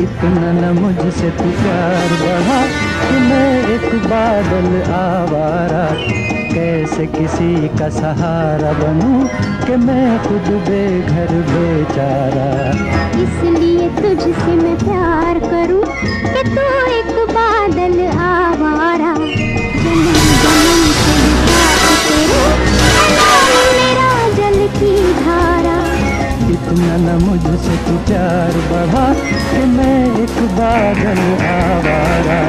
इतना न मुझसे तू प्यार बढ़ा मैं एक बादल आवारा। कैसे किसी का सहारा बनूं कि मैं खुद बेघर बेचारा? इसलिए तुझसे मैं प्यार करूँ कि तू एक बादल आवारा। इतना न मुझसे तू प्यार बढ़ा कि मैं एक बादल आवारा।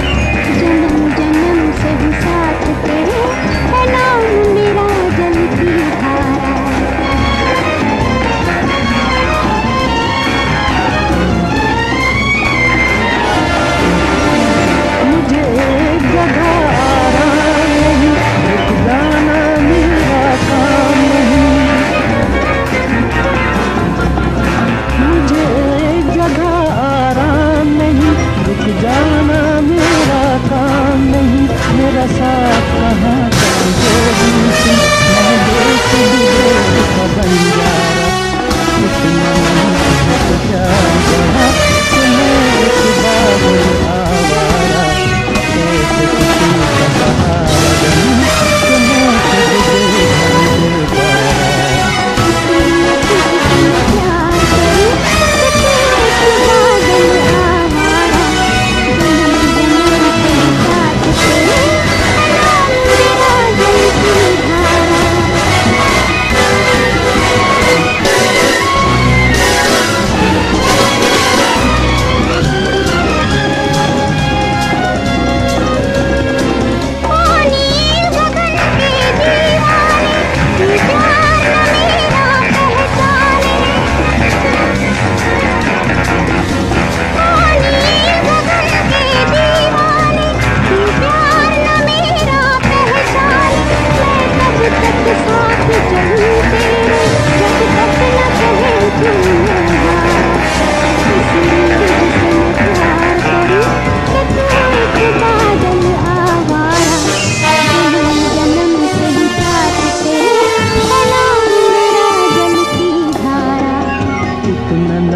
corazón.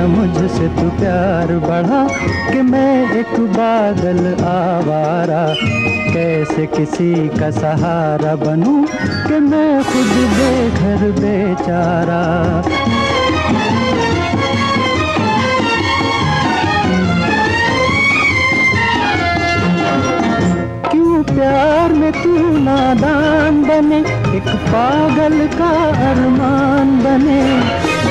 मुझसे तू प्यार बढ़ा कि मैं एक बादल आवारा। कैसे किसी का सहारा बनूं कि मैं खुद बेघर बेचारा? क्यों प्यार में तू नादान बने? एक पागल का अरमान बने।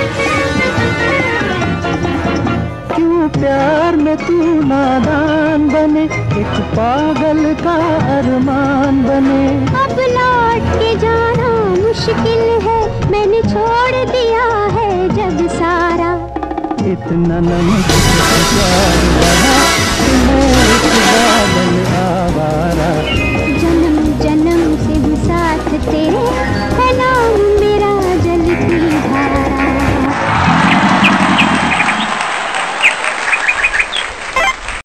एक पागल का अरमान बने। अब लौट के जाना मुश्किल है मैंने छोड़ दिया है जब सारा। इतना नमक प्यार बार